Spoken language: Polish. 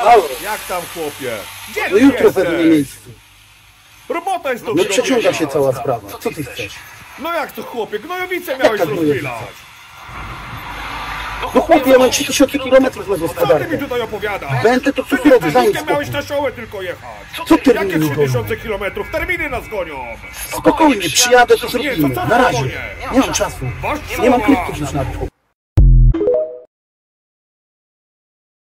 Halo, Jak tam chłopie? Gdzie no ty jutro jesteś? pewnie miejscu. Robota jest do No zrobienia. przeciąga się cała sprawa. Co ty chcesz? No jak to chłopie? Gnojowice miałeś Jaka rozpilać. No chłopie, ja mam 3000 kilometrów na Co ty mi gospodarkę. tutaj opowiadasz? Będę to Przecież cukrowy, daj mi ty miałeś spokój. na szołę tylko jechać. Co terminy Jakie gonią? 3000 kilometrów? Terminy nas gonią. Spokojnie, przyjadę, to zrobimy. Na razie. Nie mam czasu. Nie mam słowa. już na to.